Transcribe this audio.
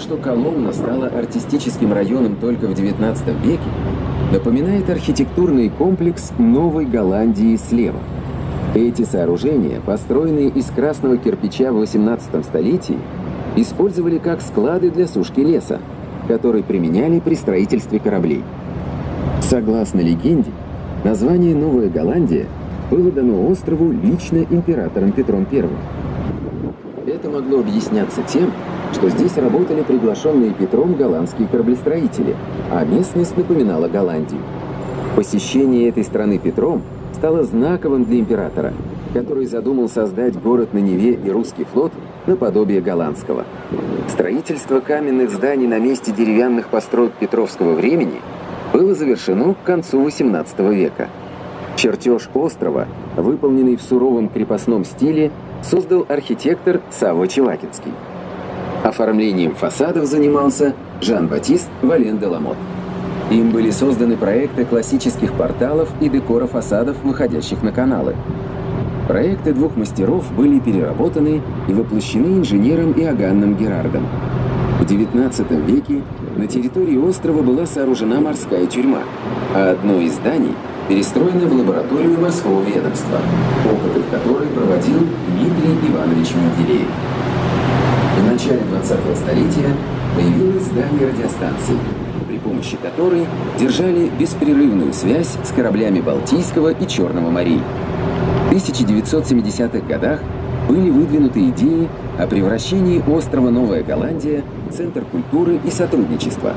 что Коломна стала артистическим районом только в XIX веке, напоминает архитектурный комплекс Новой Голландии слева. Эти сооружения, построенные из красного кирпича в XVIII столетии, использовали как склады для сушки леса, который применяли при строительстве кораблей. Согласно легенде, название Новая Голландия было дано острову лично императором Петром I. Это могло объясняться тем, что здесь работали приглашенные Петром голландские кораблестроители, а местность напоминала Голландию. Посещение этой страны Петром стало знаковым для императора, который задумал создать город на Неве и русский флот наподобие голландского. Строительство каменных зданий на месте деревянных построек Петровского времени было завершено к концу XVIII века. Чертеж острова, выполненный в суровом крепостном стиле, создал архитектор Савва Чевакинский. Оформлением фасадов занимался Жан-Батист Вален де Ламот. Им были созданы проекты классических порталов и декора фасадов, выходящих на каналы. Проекты двух мастеров были переработаны и воплощены инженером Иоганном Герардом. В XIX веке на территории острова была сооружена морская тюрьма, а одно из зданий перестроено в лабораторию морского ведомства, опыты в которой проводил Дмитрий Иванович Менделеев. В начале 20-го столетия появилось здание радиостанции, при помощи которой держали беспрерывную связь с кораблями Балтийского и Черного морей. В 1970-х годах были выдвинуты идеи о превращении острова Новая Голландия в центр культуры и сотрудничества.